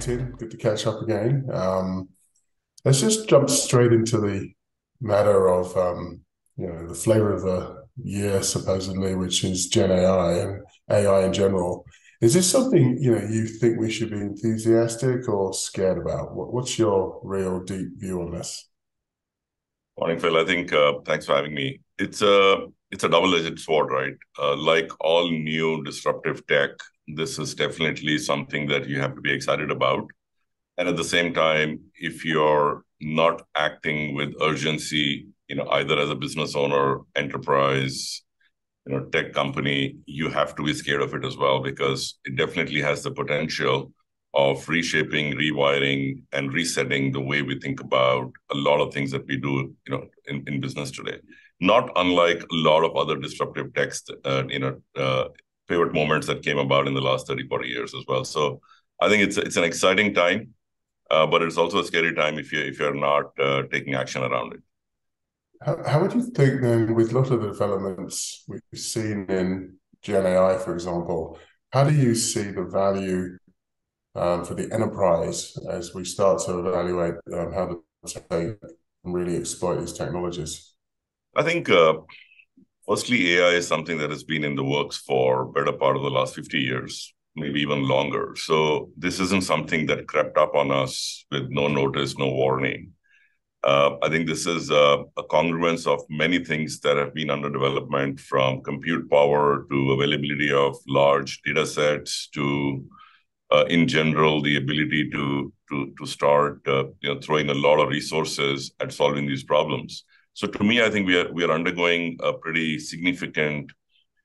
meeting. Good to catch up again. Um, let's just jump straight into the matter of um, you know the flavor of the year, supposedly, which is Gen AI and AI in general. Is this something you know you think we should be enthusiastic or scared about? What, what's your real deep view on this? Morning, Phil. I think uh, thanks for having me. It's a it's a double-edged sword, right? Uh, like all new disruptive tech, this is definitely something that you have to be excited about. And at the same time, if you're not acting with urgency, you know, either as a business owner, enterprise, you know, tech company, you have to be scared of it as well because it definitely has the potential of reshaping, rewiring, and resetting the way we think about a lot of things that we do, you know, in, in business today. Not unlike a lot of other disruptive techs, uh, you know, uh, pivot moments that came about in the last 30, 40 years as well. So I think it's it's an exciting time, uh, but it's also a scary time if you if you're not uh, taking action around it. How, how would you think then, with a lot of the developments we've seen in Gen AI, for example, how do you see the value um, for the enterprise as we start to evaluate um, how to take and really exploit these technologies? I think uh, firstly, AI is something that has been in the works for better part of the last 50 years, maybe even longer. So this isn't something that crept up on us with no notice, no warning. Uh, I think this is a, a, congruence of many things that have been under development from compute power to availability of large data sets to uh, in general, the ability to to to start uh, you know throwing a lot of resources at solving these problems. So to me, I think we are we are undergoing a pretty significant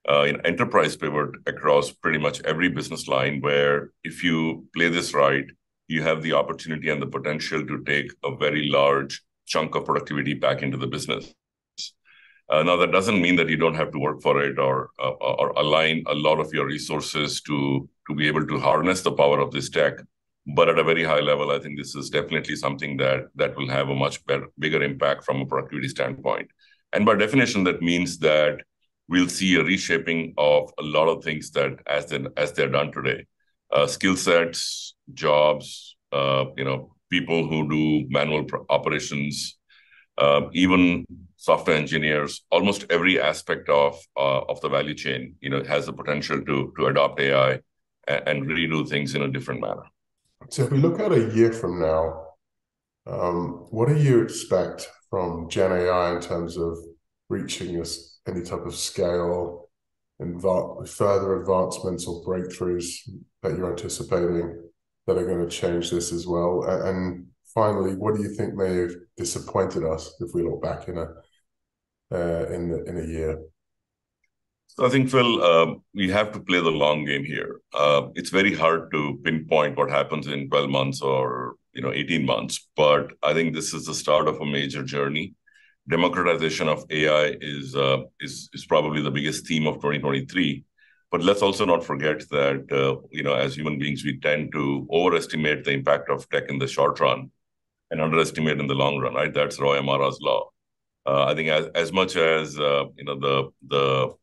uh, enterprise pivot across pretty much every business line. Where if you play this right, you have the opportunity and the potential to take a very large chunk of productivity back into the business. Uh, now, that doesn't mean that you don't have to work for it or, uh, or align a lot of your resources to, to be able to harness the power of this tech. But at a very high level, I think this is definitely something that, that will have a much better, bigger impact from a productivity standpoint. And by definition, that means that we'll see a reshaping of a lot of things that as, they, as they're done today. Uh, skill sets, jobs, uh, you know, people who do manual operations, uh, even software engineers, almost every aspect of uh, of the value chain, you know, has the potential to to adopt AI and, and really do things in a different manner. So, if we look at a year from now, um, what do you expect from Gen AI in terms of reaching this any type of scale, and further advancements or breakthroughs that you're anticipating that are going to change this as well? And finally, what do you think may have disappointed us if we look back in a uh, in the, in a year? So I think Phil, uh, we have to play the long game here. Uh, it's very hard to pinpoint what happens in 12 months or you know 18 months, but I think this is the start of a major journey. Democratization of AI is uh, is is probably the biggest theme of 2023. But let's also not forget that uh, you know as human beings we tend to overestimate the impact of tech in the short run and underestimate in the long run. Right? That's Roy Amara's law. Uh, I think as, as much as uh, you know the the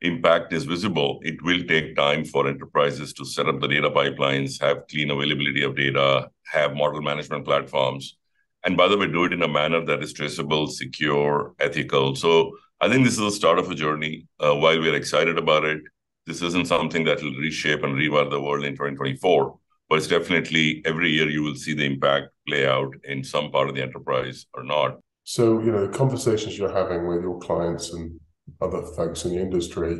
impact is visible, it will take time for enterprises to set up the data pipelines, have clean availability of data, have model management platforms, and by the way, do it in a manner that is traceable, secure, ethical. So I think this is the start of a journey. Uh, while we're excited about it, this isn't something that will reshape and rewire the world in 2024. But it's definitely every year you will see the impact play out in some part of the enterprise or not. So, you know, the conversations you're having with your clients and other folks in the industry,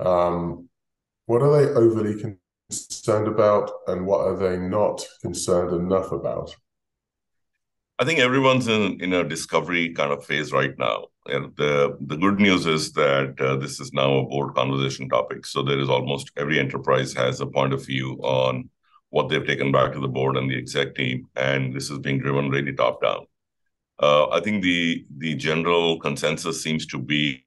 um, what are they overly concerned about and what are they not concerned enough about? I think everyone's in, in a discovery kind of phase right now. And the, the good news is that uh, this is now a board conversation topic. So there is almost every enterprise has a point of view on what they've taken back to the board and the exec team. And this is being driven really top down. Uh, I think the the general consensus seems to be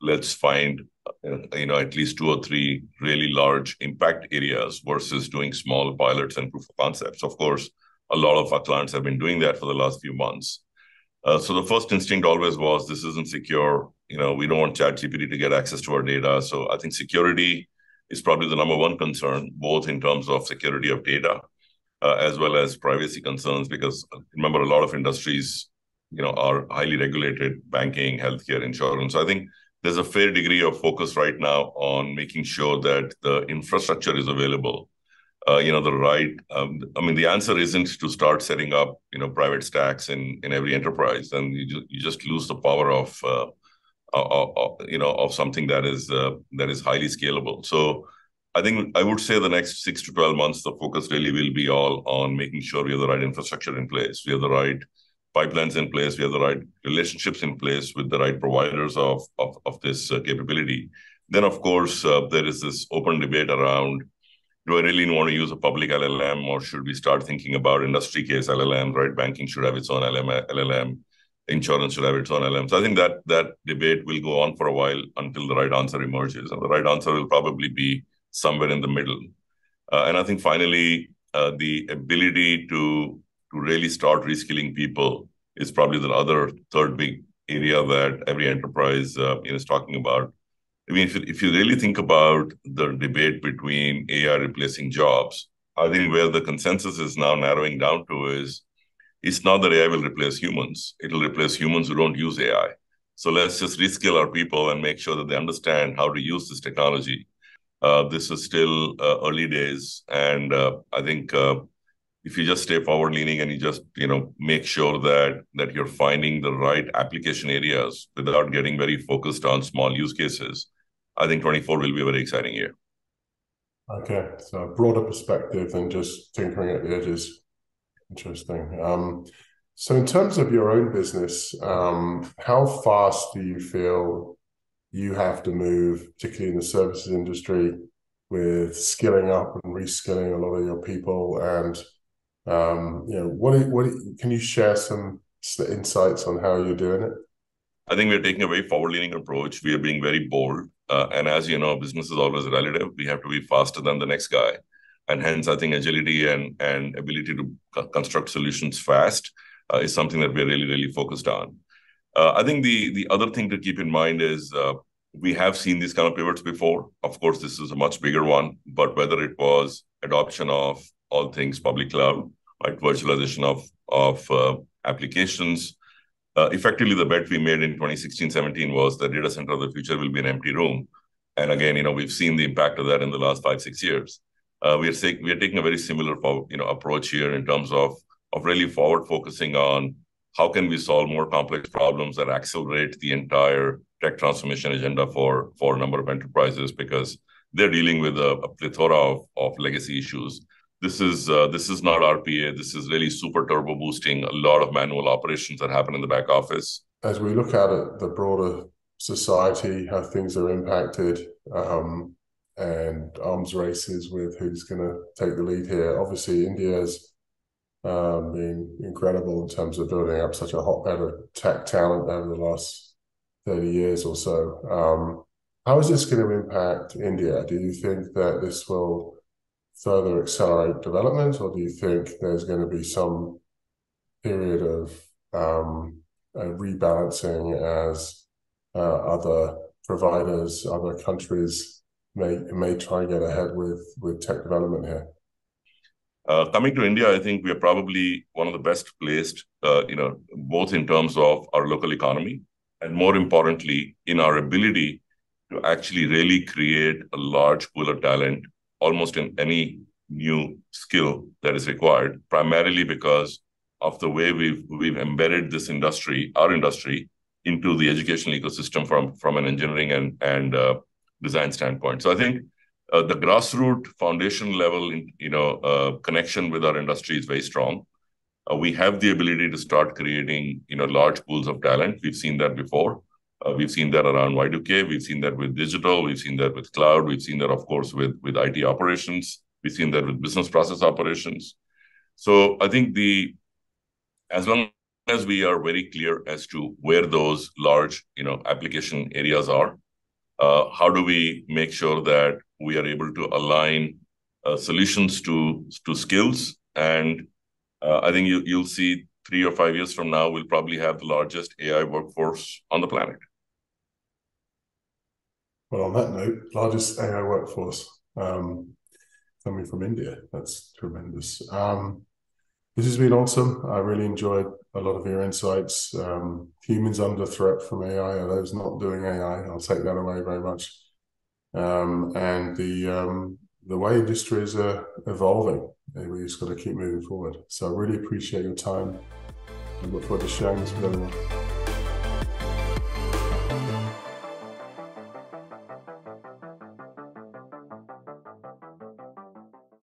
let's find uh, you know at least two or three really large impact areas versus doing small pilots and proof of concepts. Of course, a lot of our clients have been doing that for the last few months. Uh, so the first instinct always was this isn't secure. You know, we don't want ChatGPT to get access to our data. So I think security is probably the number one concern, both in terms of security of data uh, as well as privacy concerns. Because remember, a lot of industries, you know, are highly regulated: banking, healthcare, insurance. So I think there's a fair degree of focus right now on making sure that the infrastructure is available. Uh, you know, the right. Um, I mean, the answer isn't to start setting up, you know, private stacks in in every enterprise, and you just, you just lose the power of, uh, of, you know, of something that is uh, that is highly scalable. So. I think I would say the next six to 12 months, the focus really will be all on making sure we have the right infrastructure in place. We have the right pipelines in place, we have the right relationships in place with the right providers of, of, of this uh, capability. Then, of course, uh, there is this open debate around do I really want to use a public LLM or should we start thinking about industry case LLM, right? Banking should have its own LLM, insurance should have its own LLM. So I think that that debate will go on for a while until the right answer emerges. And the right answer will probably be somewhere in the middle. Uh, and I think finally, uh, the ability to to really start reskilling people is probably the other third big area that every enterprise uh, is talking about. I mean, if you, if you really think about the debate between AI replacing jobs, I think where the consensus is now narrowing down to is it's not that AI will replace humans, it'll replace humans who don't use AI. So let's just reskill our people and make sure that they understand how to use this technology. Uh, this is still uh, early days, and uh, I think if you just stay forward leaning and you just you know make sure that that you're finding the right application areas without getting very focused on small use cases i think 24 will be a very exciting year. Okay so a broader perspective than just tinkering at the edges. Interesting. Um, so in terms of your own business um, how fast do you feel you have to move particularly in the services industry with skilling up and reskilling a lot of your people and um, you know, what what can you share some insights on how you're doing it? I think we're taking a very forward-leaning approach. We are being very bold, uh, and as you know, business is always relative. We have to be faster than the next guy, and hence, I think agility and and ability to construct solutions fast uh, is something that we're really really focused on. Uh, I think the the other thing to keep in mind is uh, we have seen these kind of pivots before. Of course, this is a much bigger one, but whether it was adoption of all things public cloud right? Virtualization of of uh, applications. Uh, effectively, the bet we made in 2016, 17 was the data center of the future will be an empty room. And again, you know, we've seen the impact of that in the last five, six years. Uh, we are saying we are taking a very similar, you know, approach here in terms of of really forward focusing on how can we solve more complex problems that accelerate the entire tech transformation agenda for for a number of enterprises because they're dealing with a, a plethora of, of legacy issues this is uh, this is not RPA. This is really super turbo boosting a lot of manual operations that happen in the back office. As we look at it, the broader society, how things are impacted, um, and arms races with who's going to take the lead here. Obviously, India's um, been incredible in terms of building up such a hotbed of tech talent over the last thirty years or so. Um, how is this going to impact India? Do you think that this will further accelerate development, or do you think there's going to be some period of um, rebalancing as uh, other providers, other countries may may try and get ahead with with tech development here? Uh, coming to India, I think we are probably one of the best placed, uh, you know, both in terms of our local economy and more importantly, in our ability to actually really create a large pool of talent almost in any new skill that is required, primarily because of the way we've we've embedded this industry, our industry, into the educational ecosystem from from an engineering and and uh, design standpoint. So I think uh, the grassroots foundation level, in, you know, uh, connection with our industry is very strong. Uh, we have the ability to start creating, you know, large pools of talent. We've seen that before. Uh, we've seen that around Y2K. We've seen that with digital. We've seen that with cloud. We've seen that, of course, with, with IT operations. We've seen that with business process operations. So I think the as long as we are very clear as to where those large, you know, application areas are, uh, how do we make sure that we are able to align uh, solutions to to skills? And uh, I think you, you'll see three or five years from now, we'll probably have the largest AI workforce on the planet. Well, on that note, largest AI workforce. Um, coming from India. That's tremendous. Um, this has been awesome. I really enjoyed a lot of your insights. Um, humans under threat from AI. Are those not doing AI? I'll take that away very much. Um, and the um, the way industries are evolving, we just got to keep moving forward. So I really appreciate your time. I look forward to sharing this with everyone.